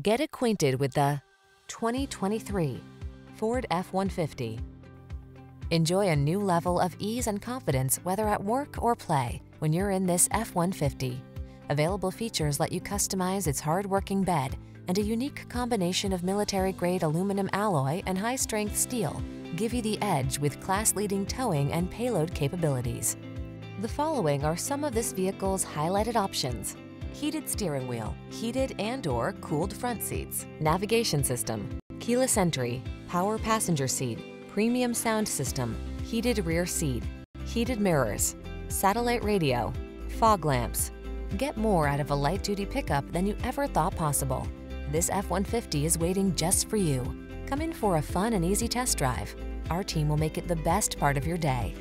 Get acquainted with the 2023 Ford F-150. Enjoy a new level of ease and confidence whether at work or play when you're in this F-150. Available features let you customize its hard-working bed and a unique combination of military-grade aluminum alloy and high-strength steel give you the edge with class-leading towing and payload capabilities. The following are some of this vehicle's highlighted options. Heated steering wheel, heated and or cooled front seats, navigation system, keyless entry, power passenger seat, premium sound system, heated rear seat, heated mirrors, satellite radio, fog lamps. Get more out of a light-duty pickup than you ever thought possible. This F-150 is waiting just for you. Come in for a fun and easy test drive. Our team will make it the best part of your day.